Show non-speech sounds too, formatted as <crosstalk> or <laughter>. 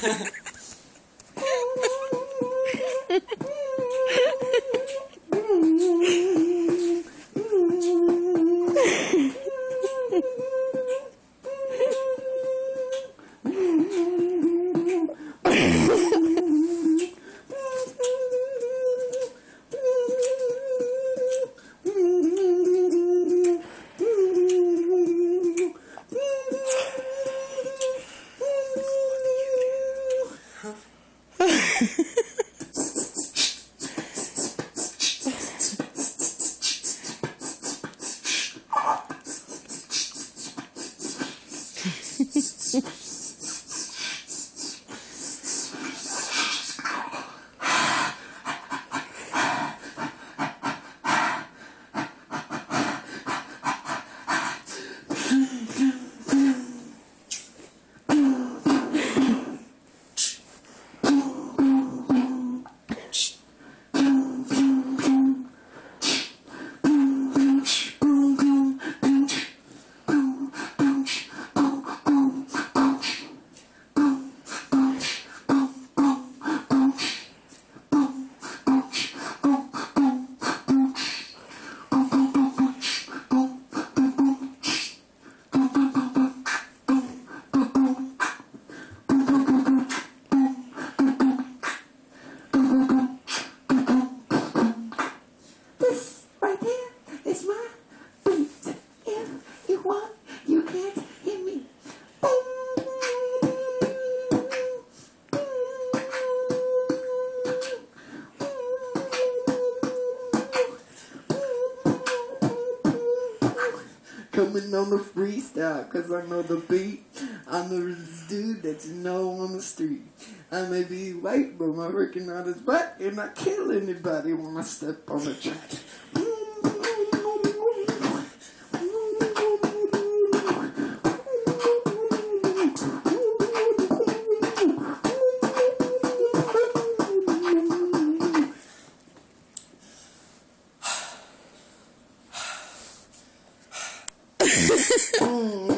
Ha ha ha! Beat. If you want, you can't hear me. Coming on the freestyle, cause I know the beat. I'm the dude that you know on the street. I may be white, but I'm working on is butt, and I kill anybody when I step on the track. 嗯 <laughs>